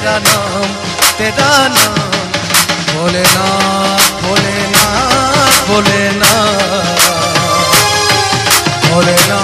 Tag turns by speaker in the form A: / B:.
A: तेरा नाम तेरा नाम भोलेनाथ भोलेनाथ भोलेनाथ भोलेनाथ